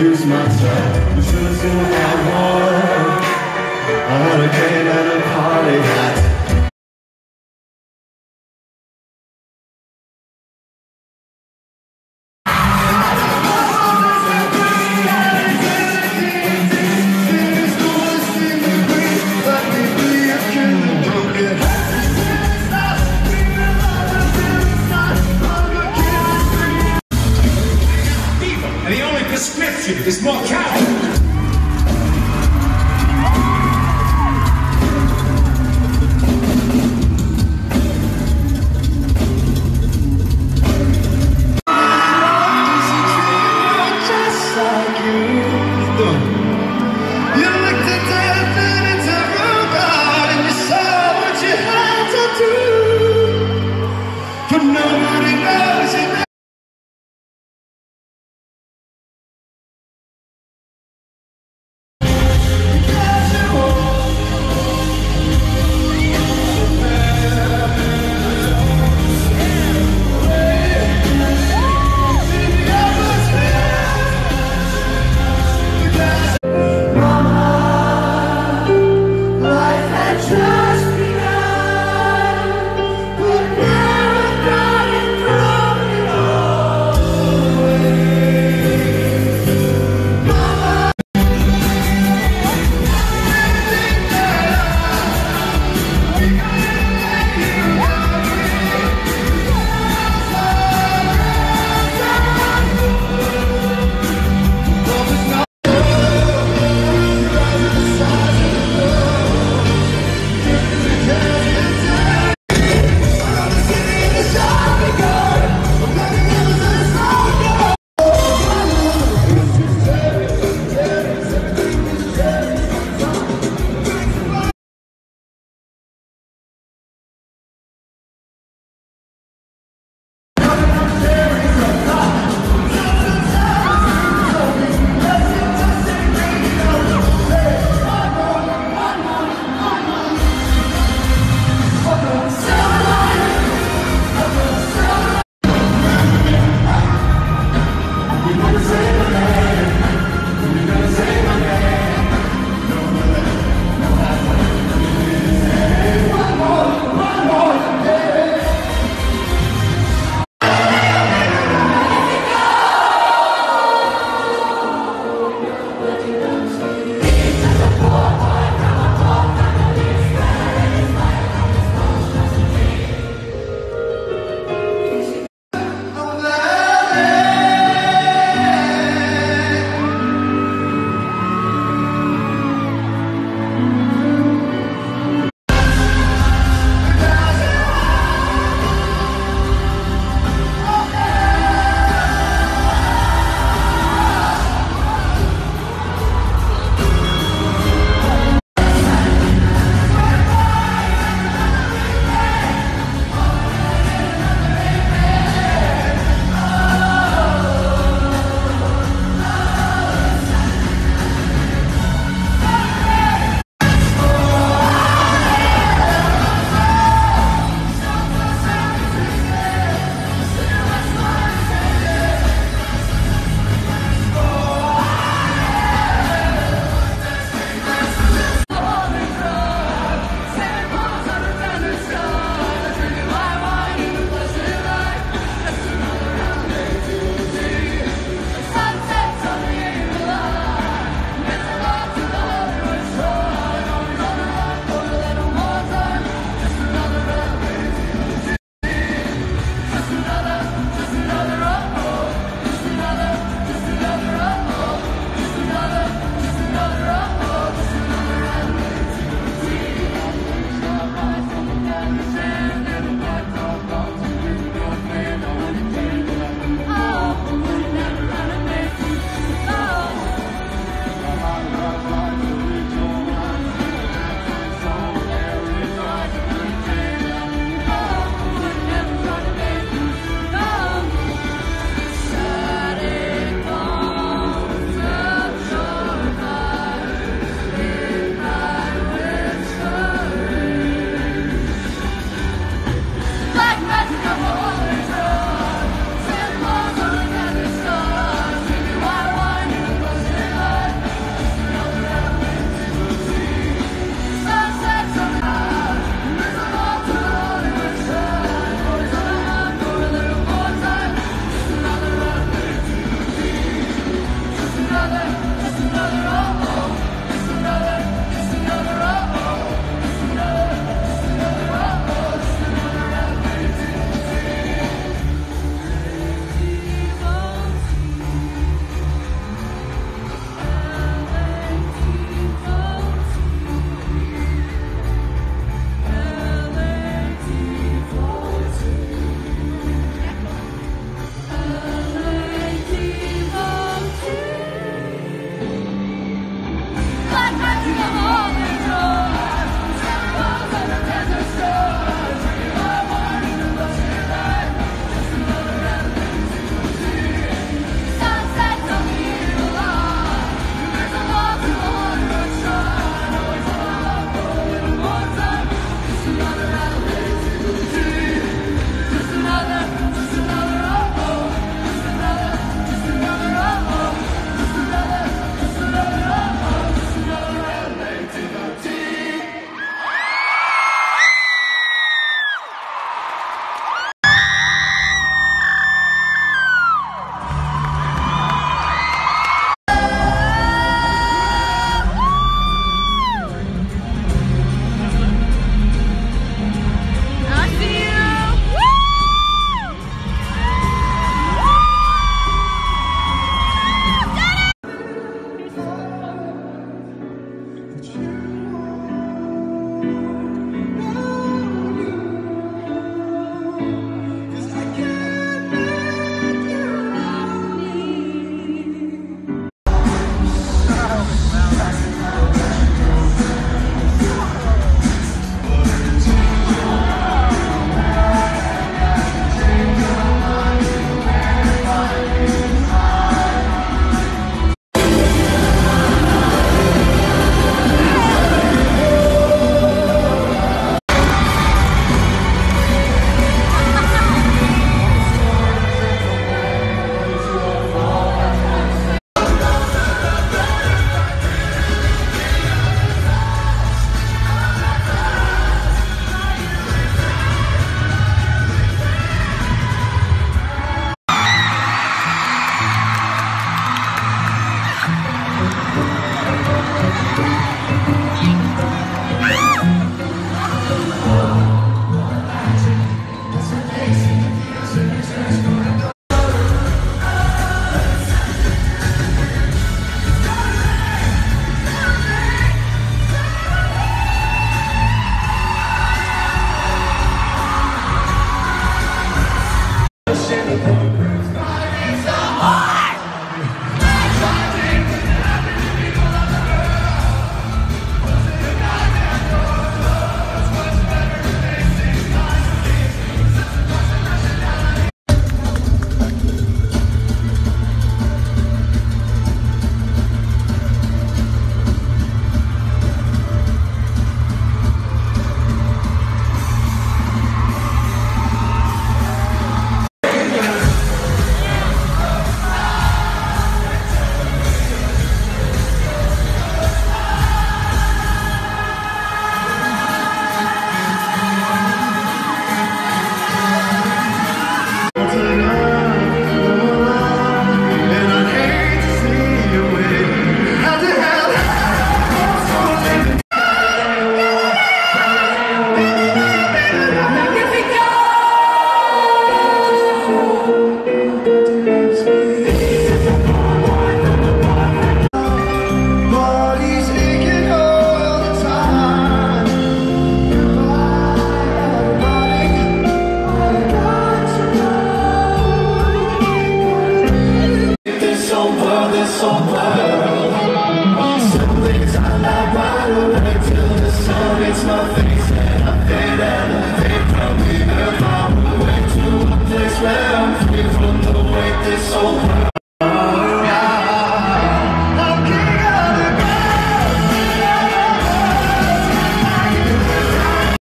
introduce myself. You should have seen what I wore. I had a cane and a party hat. prescription is more cow.